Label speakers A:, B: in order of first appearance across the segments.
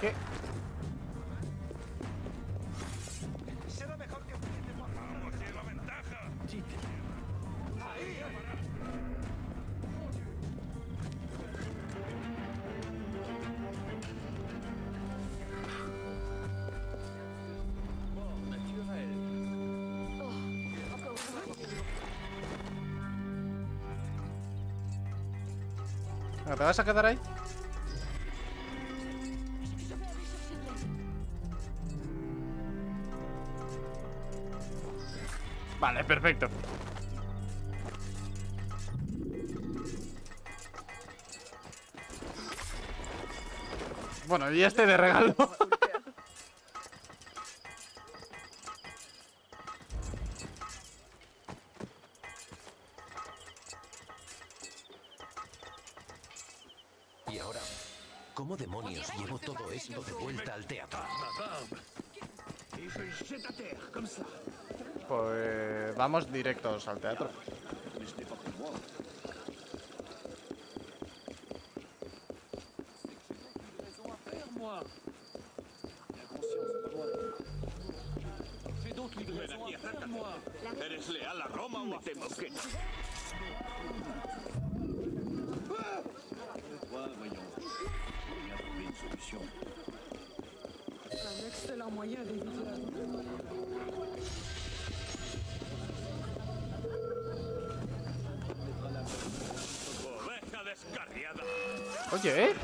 A: ¿Qué?
B: Será mejor que
C: ¡Vamos, lleva ventaja!
A: Venga, ¿Te vas a quedar ahí? Perfecto. Bueno, y este de regalo.
B: À faire, moi.
C: ¿Eres leal a Roma o a
B: temo que no.
D: Un excellent moyen d'éviter la
A: ¿eh?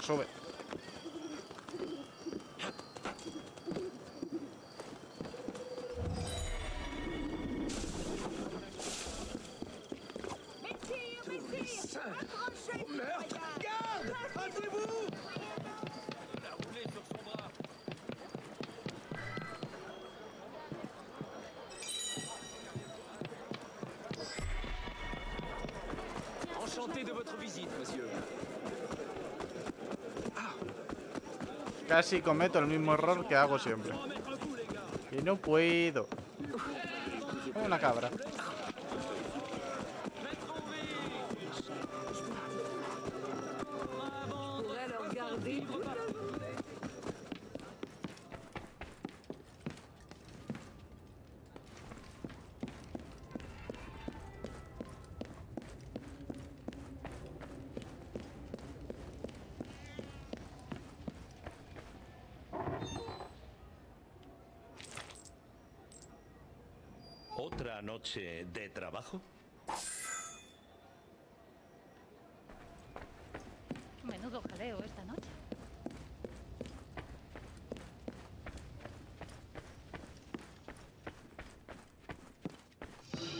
A: Sube. Casi cometo el mismo error que hago siempre. Y no puedo. Una cabra.
E: ¿Otra noche de trabajo?
F: Menudo jaleo esta noche.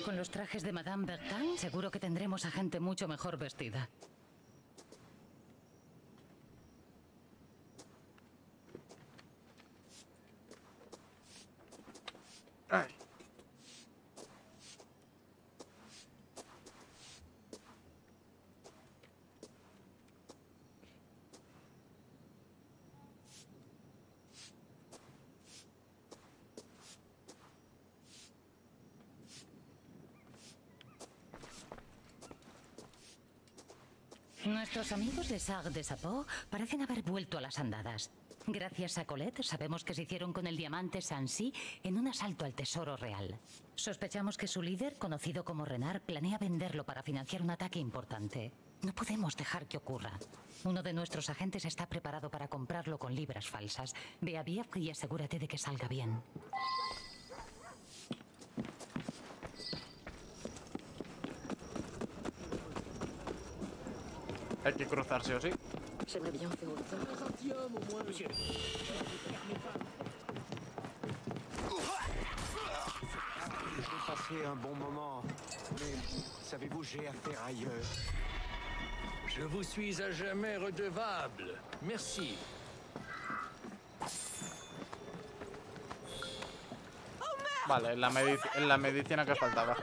F: Con los trajes de Madame Bertin, seguro que tendremos a gente mucho mejor vestida. Nuestros amigos de Sag de Sapó parecen haber vuelto a las andadas. Gracias a Colette sabemos que se hicieron con el diamante Sansi en un asalto al tesoro real. Sospechamos que su líder, conocido como Renard, planea venderlo para financiar un ataque importante. No podemos dejar que ocurra. Uno de nuestros agentes está preparado para comprarlo con libras falsas. Ve a Bief y asegúrate de que salga bien.
A: Hay que cruzarse o sí.
D: J'aimerais bien faire autant.
G: J'ai passé un bon moment. Mais savez-vous,
H: projet à faire ailleurs.
B: Je vous suis à jamais redevable. Merci.
A: Vale, la, medic- la medicina que faltaba.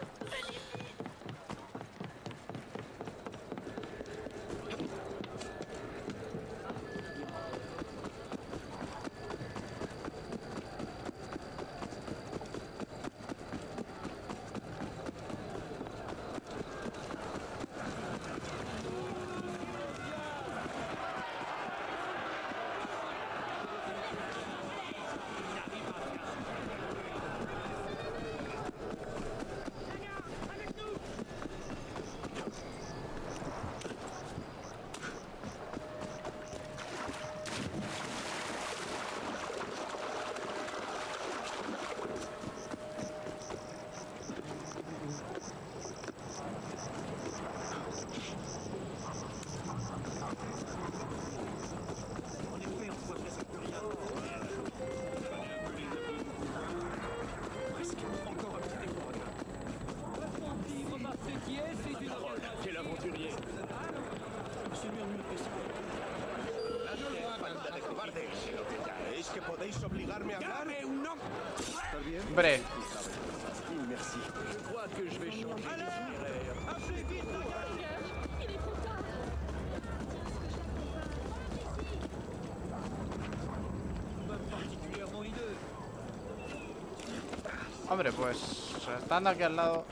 B: Je vais changer d'itinéraire. Pas particulièrement hideux.
A: hombre, pues estando aquí al lado.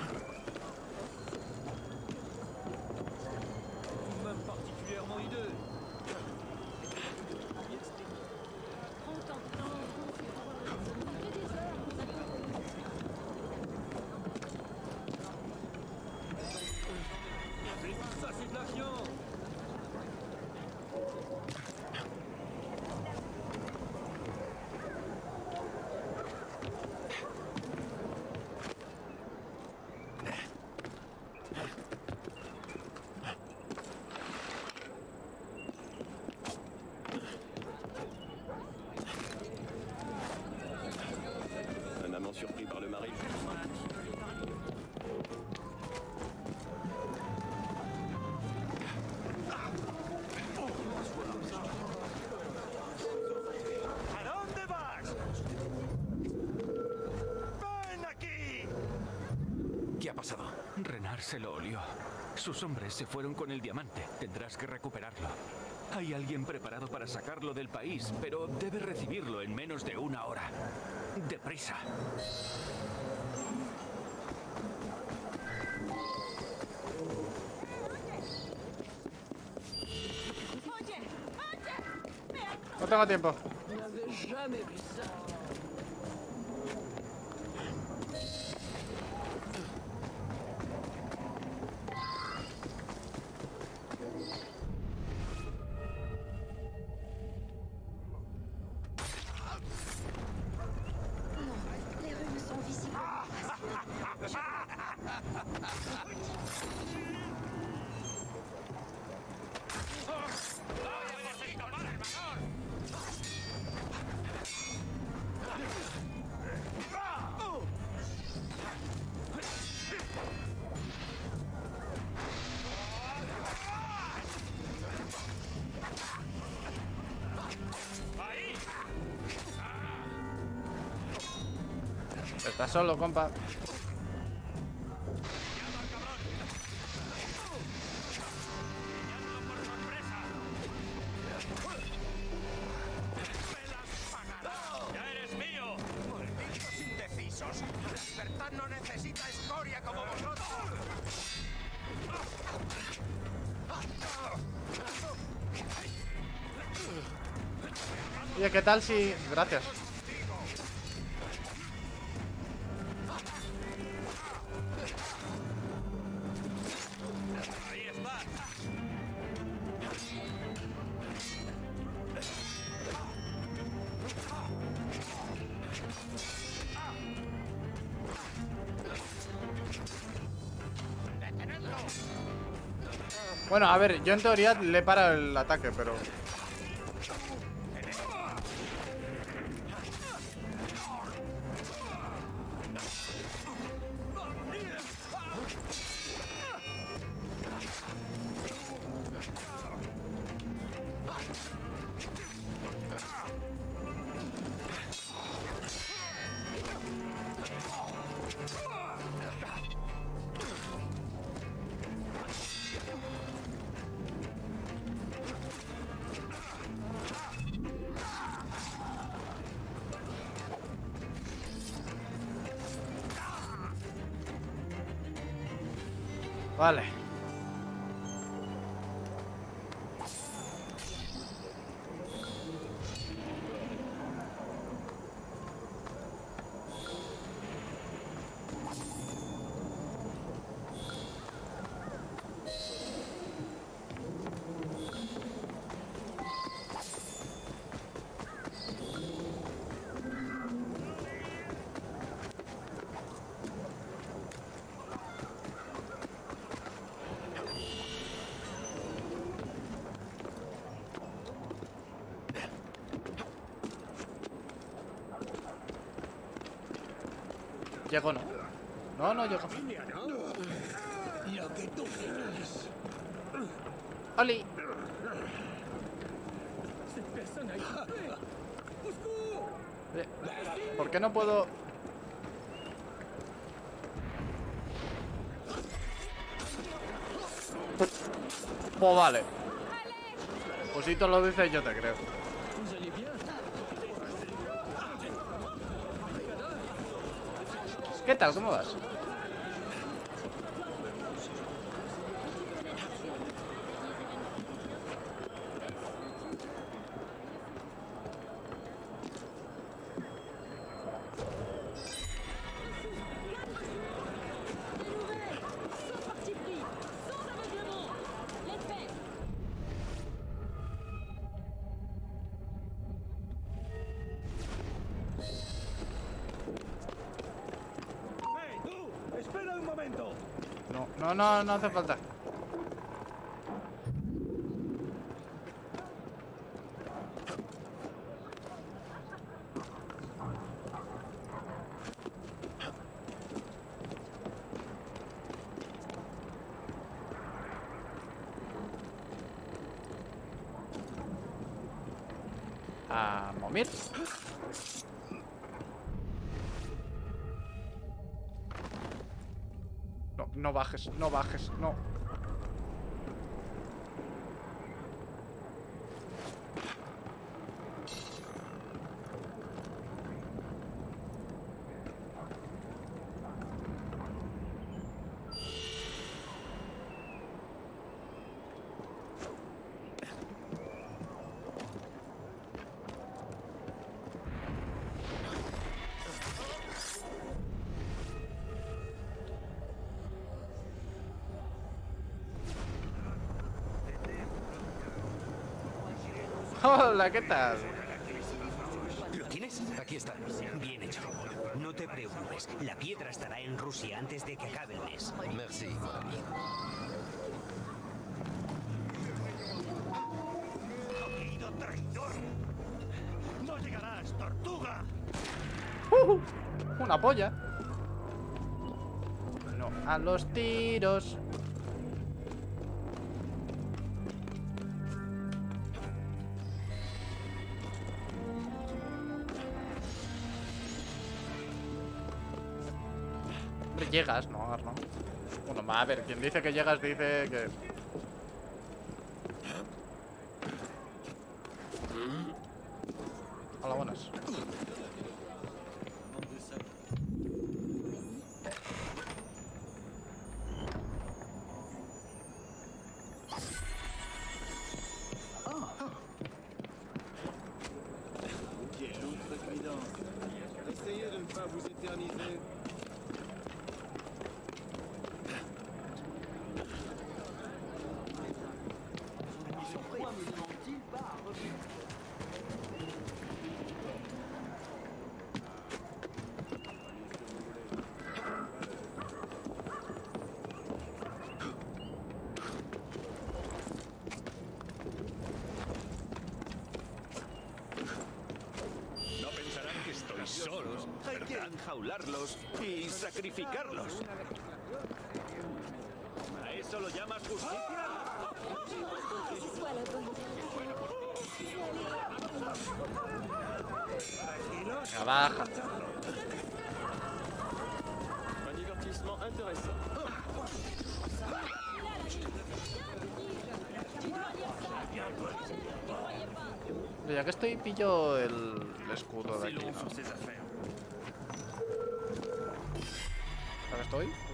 I: Se lo olió. Sus hombres se fueron con el diamante. Tendrás que recuperarlo. Hay alguien preparado para sacarlo del país, pero debe recibirlo en menos de una hora. Deprisa.
A: No tengo tiempo.
H: Escoria como vosotros!
A: Oye, ¿qué tal si...? Gracias. Bueno, a ver, yo en teoría le para el ataque, pero... Vale. Llego, ¿no? No, no
B: quieras.
A: ¡Oli! ¿Por qué no puedo...? Pues vale. Pues si tú lo dices, yo te creo.
B: Vous allez bien
A: ¿Qué tal? ¿Cómo vas? No, no, no, hace falta. A momir. No, bajes, no bajes, no. Hola, ¿qué tal?
G: ¿Lo tienes? Aquí está. Bien hecho. No te preocupes. La piedra estará en Rusia antes de que acabe el mes. Merci.
C: ¡Querido traidor! ¡No llegarás, tortuga!
A: Ujú, Una polla. No, a los tiros. Llegas, no, Arno. Bueno, a ver, quien dice que llegas dice que... Hola, buenas.
E: No pensarán que estoy solo.
H: Hay que enjaularlos y sacrificarlos.
C: ¿A eso lo llamas justicia?
A: Venga, baja.
B: Un divertissement intéressant.
A: Ya que estoy, pillo el escudo de aquí, ¿no?
C: Silence ses affaires.
A: ¿Ya que estoy?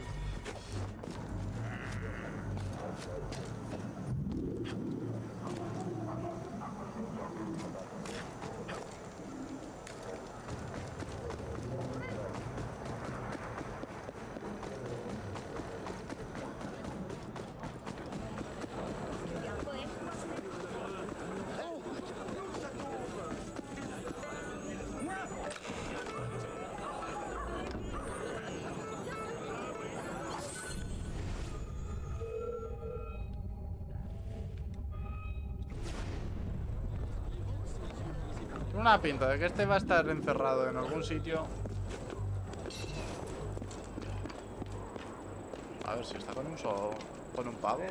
A: Una pinta de que este va a estar encerrado en algún sitio. A ver si está con un so con un pavo.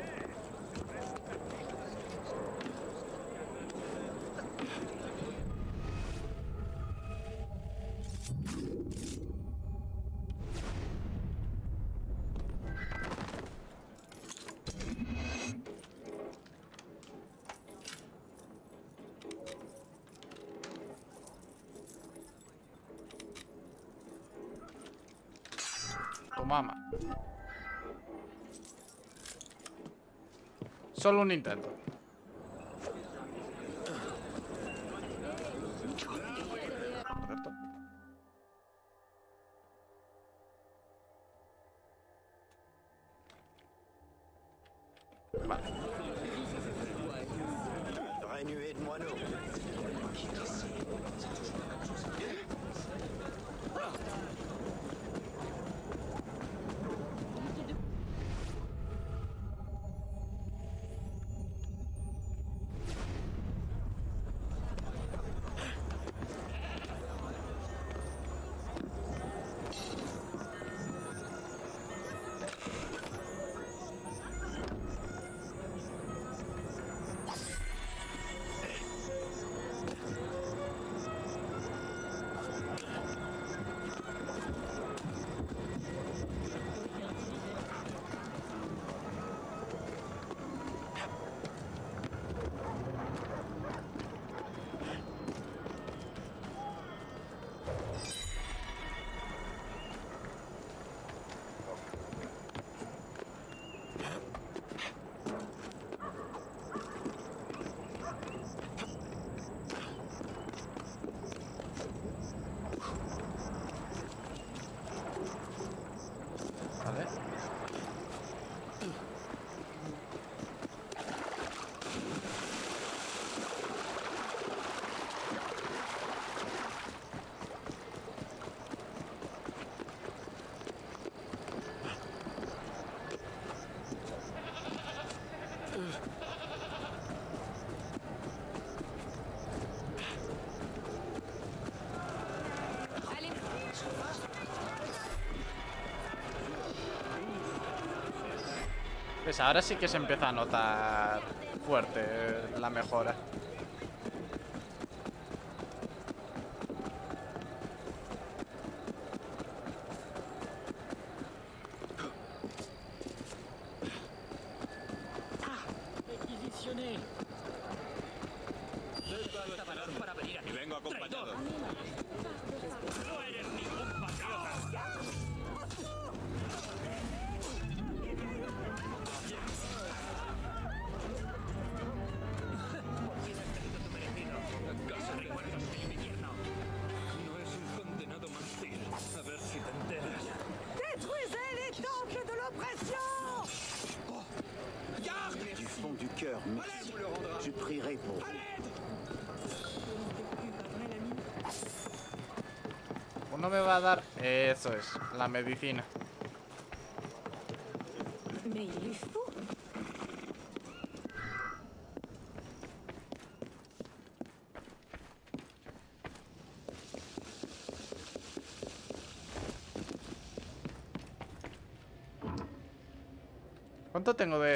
A: Solo un intento. Correcto. Vale. Ahora sí que se empieza a notar fuerte la mejora. Uno me va a dar... Eso es, la medicina. ¿Cuánto tengo de